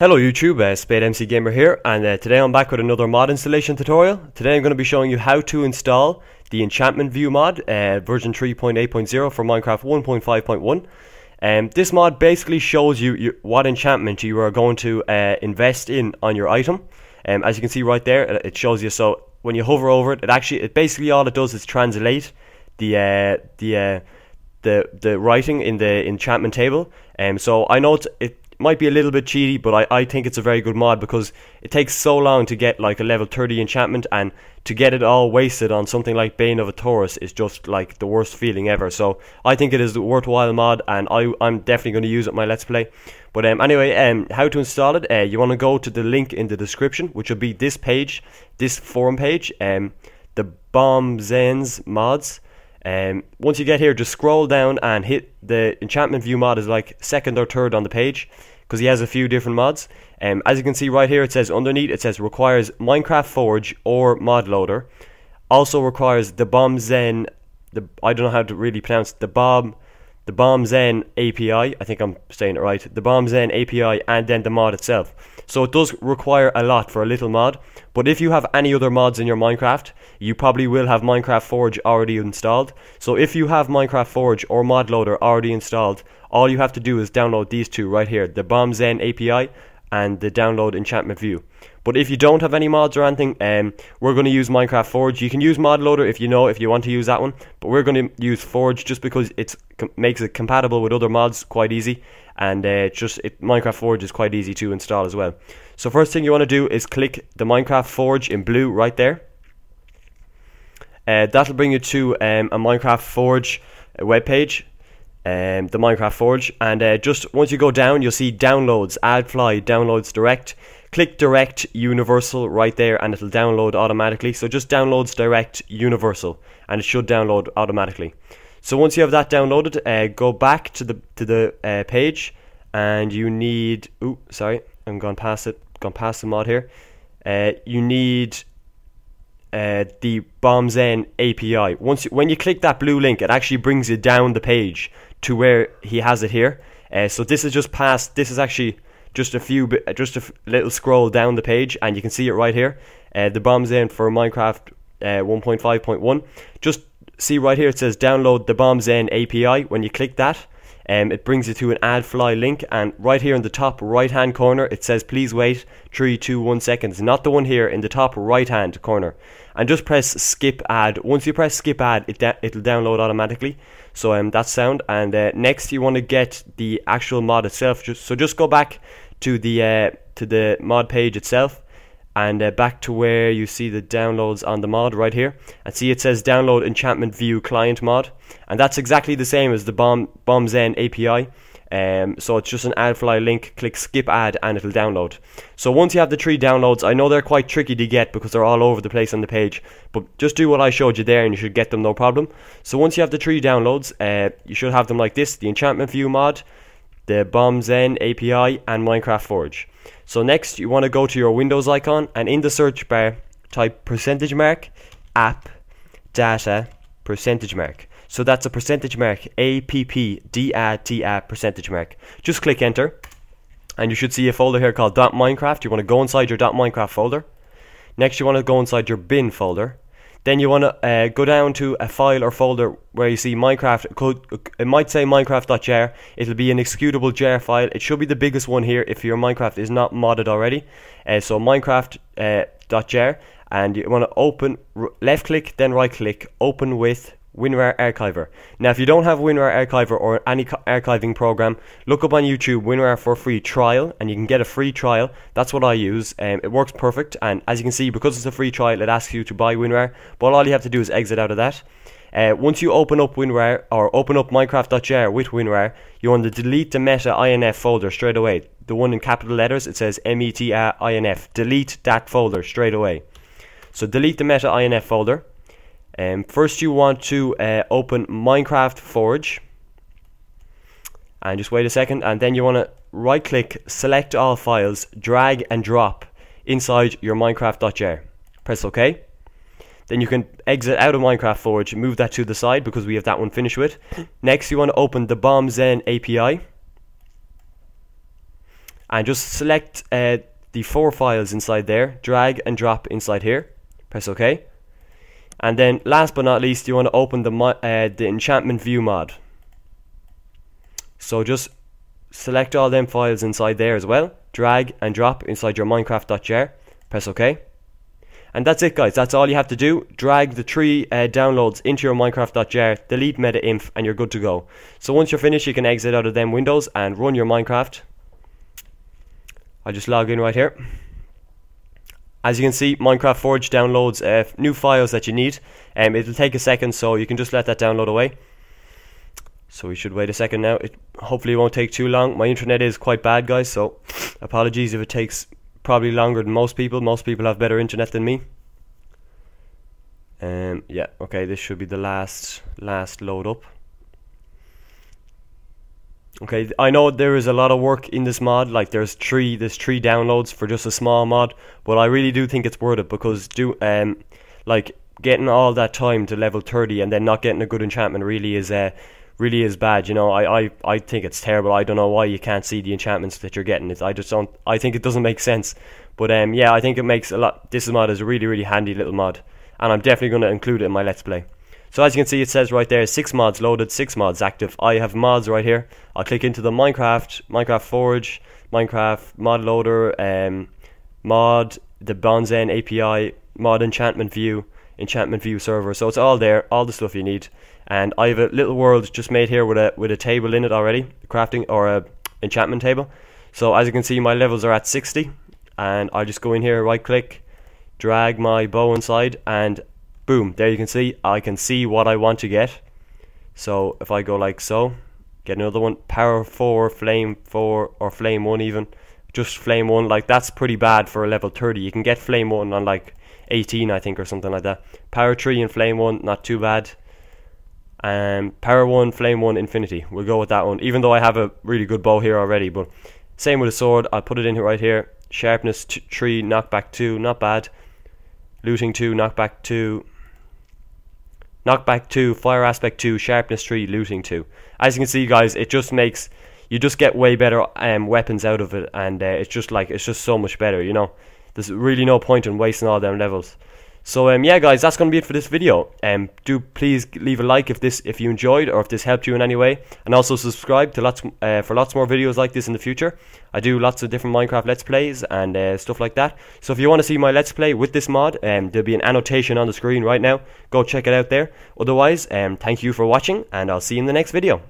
Hello YouTube, uh, Spade MC Gamer here, and uh, today I'm back with another mod installation tutorial. Today I'm going to be showing you how to install the Enchantment View mod, uh, version 3.8.0 for Minecraft 1.5.1. Um, this mod basically shows you, you, what enchantment you are going to uh, invest in on your item. Um, as you can see right there, it shows you, so when you hover over it, it actually, it basically all it does is translate the, uh, the, uh, the, the writing in the enchantment table. Um, so I know it's, it might be a little bit cheaty, but I, I think it's a very good mod because it takes so long to get like a level 30 enchantment and to get it all wasted on something like Bane of Arthropods is just like the worst feeling ever. So I think it is a worthwhile mod and I, I'm definitely going to use it my Let's Play. But um, anyway, um, how to install it, uh, you want to go to the link in the description, which will be this page, this forum page, um, the Bomb Zens mods. Um, once you get here, just scroll down and hit the enchantment view mod is like second or third on the page because he has a few different mods. Um, as you can see right here, it says underneath, it says requires Minecraft Forge or mod loader. Also requires the Bomb Zen, the I don't know how to really pronounce the Bomb, the Bomb Zen API. I think I'm saying it right. The Bomb Zen API and then the mod itself. So it does require a lot for a little mod. But if you have any other mods in your Minecraft, you probably will have Minecraft Forge already installed. So if you have Minecraft Forge or mod loader already installed, all you have to do is download these two right here, the Bomb Zen API and the download enchantment view. But if you don't have any mods or anything, um, we're going to use Minecraft Forge. You can use Mod Loader if you know if you want to use that one, but we're going to use Forge just because it makes it compatible with other mods quite easy, and uh, just it, Minecraft Forge is quite easy to install as well. So first thing you want to do is click the Minecraft Forge in blue right there. Uh, that'll bring you to um, a Minecraft Forge uh, web page um, the Minecraft Forge. And uh, just once you go down, you'll see downloads, AdFly, downloads direct. Click direct universal right there and it'll download automatically. So just downloads direct universal and it should download automatically. So once you have that downloaded, uh, go back to the to the uh, page and you need. Ooh, sorry, I'm gone past it. Gone past the mod here. Uh, you need uh, the Bomb Zen API. Once you, when you click that blue link, it actually brings you down the page to where he has it here. Uh, so this is just past. This is actually just a few, just a little scroll down the page, and you can see it right here. Uh, the Bomb Zen for Minecraft uh, 1.5.1. Just see right here. It says download the Bomb Zen API. When you click that, um, it brings you to an AdFly link, and right here in the top right hand corner, it says please wait three, two, one seconds. Not the one here in the top right hand corner. And just press skip ad. Once you press skip ad, it it'll download automatically. So um, that's sound. And uh, next, you want to get the actual mod itself. Just so just go back to the uh, to the mod page itself and uh, back to where you see the downloads on the mod right here. And see it says download enchantment view client mod. And that's exactly the same as the bomb bomb zen api um, so it's just an AdFly link click skip ad and it'll download. So once you have the three downloads I know they're quite tricky to get because they're all over the place on the page. But just do what I showed you there and you should get them no problem. So once you have the three downloads uh, you should have them like this the enchantment view mod the bomb zen API and Minecraft Forge so next you want to go to your Windows icon and in the search bar type percentage mark app data percentage mark. So that's a percentage mark A P P D A T A percentage mark. Just click enter and you should see a folder here called .minecraft. You want to go inside your .minecraft folder. Next you want to go inside your bin folder then you want to uh, go down to a file or folder where you see Minecraft. It, could, it might say Minecraft.jar. It'll be an executable jar file. It should be the biggest one here if your Minecraft is not modded already. Uh, so Minecraft.jar, uh, and you want to open left click, then right click, open with WinRAR Archiver. Now, if you don't have WinRAR Archiver or any archiving program, look up on YouTube WinRAR for free trial, and you can get a free trial. That's what I use. Um, it works perfect, and as you can see, because it's a free trial, it asks you to buy WinRAR. But all you have to do is exit out of that. Uh, once you open up WinRAR or open up Minecraft.jar with WinRAR, you want to delete the meta INF folder straight away. The one in capital letters, it says META INF. Delete that folder straight away. So delete the meta INF folder. Um, first, you want to uh, open Minecraft Forge, and just wait a second, and then you want to right click, select all files, drag and drop inside your Minecraft.jar. Press OK. Then you can exit out of Minecraft Forge, move that to the side because we have that one finished with. Next, you want to open the Bomb Zen API. and just select uh, the four files inside there, drag and drop inside here, press OK. And then last but not least, you want to open the, uh, the enchantment view mod. So just select all them files inside there as well, drag and drop inside your minecraft.jar, press OK. And that's it guys, that's all you have to do. Drag the three uh, downloads into your minecraft.jar, delete metainf and you're good to go. So once you're finished you can exit out of them windows and run your Minecraft. I'll just log in right here. As you can see, Minecraft Forge downloads uh, new files that you need. Um, it'll take a second, so you can just let that download away. So we should wait a second now. It hopefully won't take too long. My internet is quite bad, guys, so apologies if it takes probably longer than most people. Most people have better internet than me. Um, yeah, okay, this should be the last last load up. Okay, I know there is a lot of work in this mod. Like there's three, there's three downloads for just a small mod, but I really do think it's worth it because do um, like getting all that time to level 30 and then not getting a good enchantment really is uh, really is bad. You know, I, I, I think it's terrible. I don't know why you can't see the enchantments that you're getting. It's, I just don't. I think it doesn't make sense. But um, yeah, I think it makes a lot. This mod is a really really handy little mod, and I'm definitely going to include it in my let's play. So as you can see it says right there 6 mods loaded, 6 mods active. I have mods right here. I'll click into the Minecraft, Minecraft Forge, Minecraft mod loader, um, mod, the Bonzen API, mod enchantment view, enchantment view server. So it's all there, all the stuff you need. And I have a little world just made here with a with a table in it already, crafting or a enchantment table. So as you can see my levels are at 60 and I just go in here right click, drag my bow inside and boom, there you can see, I can see what I want to get. So if I go like so, get another one, power 4, flame 4, or flame 1 even, just flame 1, like that's pretty bad for a level 30. You can get flame 1 on like 18 I think or something like that. Power 3 and flame 1, not too bad. Um, power 1, flame 1, infinity. We'll go with that one, even though I have a really good bow here already, but same with a sword, I'll put it in here right here. Sharpness 3, knockback 2, not bad. Looting 2, knockback 2, Knockback 2, Fire Aspect 2, Sharpness 3, Looting 2. As you can see, guys, it just makes you just get way better um, weapons out of it, and uh, it's just like it's just so much better. You know, there's really no point in wasting all them levels. So um, yeah, guys, that's gonna be it for this video. Um, do please leave a like if this if you enjoyed or if this helped you in any way, and also subscribe to lots uh, for lots more videos like this in the future. I do lots of different Minecraft Let's Plays and uh, stuff like that. So if you want to see my Let's Play with this mod, um, there'll be an annotation on the screen right now. Go check it out there. Otherwise, um, thank you for watching, and I'll see you in the next video.